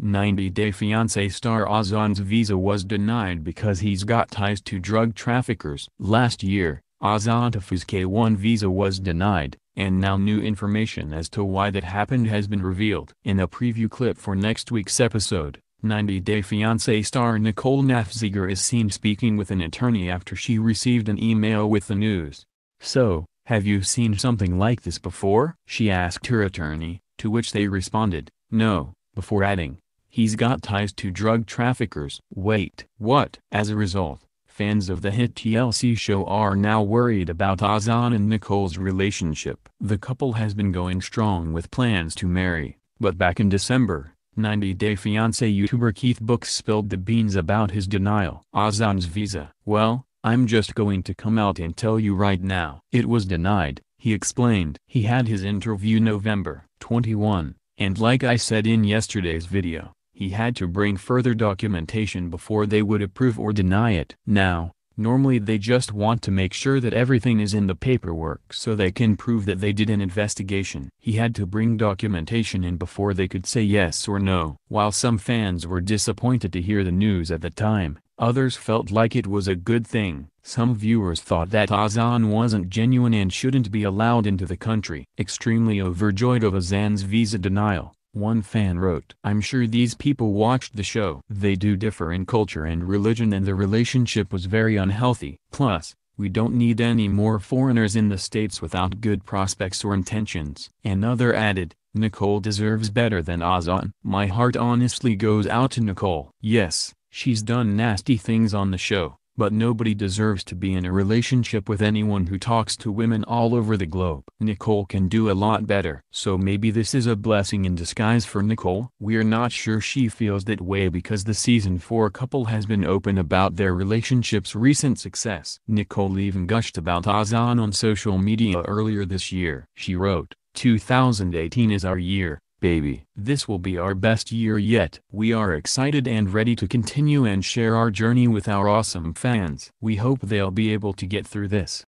90 Day Fiancé star Azan's visa was denied because he's got ties to drug traffickers. Last year, Azan's K-1 visa was denied, and now new information as to why that happened has been revealed. In a preview clip for next week's episode, 90 Day Fiancé star Nicole Nafziger is seen speaking with an attorney after she received an email with the news. So, have you seen something like this before? She asked her attorney, to which they responded, no, before adding, he's got ties to drug traffickers. Wait, what? As a result, fans of the hit TLC show are now worried about Azan and Nicole's relationship. The couple has been going strong with plans to marry, but back in December, 90 Day Fiancé YouTuber Keith Books spilled the beans about his denial. Azan's visa. Well, I'm just going to come out and tell you right now. It was denied, he explained. He had his interview November 21, and like I said in yesterday's video, he had to bring further documentation before they would approve or deny it. Now, normally they just want to make sure that everything is in the paperwork so they can prove that they did an investigation. He had to bring documentation in before they could say yes or no. While some fans were disappointed to hear the news at the time, others felt like it was a good thing. Some viewers thought that Azan wasn't genuine and shouldn't be allowed into the country. Extremely overjoyed of Azan's visa denial, one fan wrote, I'm sure these people watched the show. They do differ in culture and religion and the relationship was very unhealthy. Plus, we don't need any more foreigners in the states without good prospects or intentions. Another added, Nicole deserves better than Azan. My heart honestly goes out to Nicole. Yes, she's done nasty things on the show, but nobody deserves to be in a relationship with anyone who talks to women all over the globe. Nicole can do a lot better. So maybe this is a blessing in disguise for Nicole? We're not sure she feels that way because the season 4 couple has been open about their relationship's recent success. Nicole even gushed about Azan on social media earlier this year. She wrote, 2018 is our year, baby. This will be our best year yet. We are excited and ready to continue and share our journey with our awesome fans. We hope they'll be able to get through this.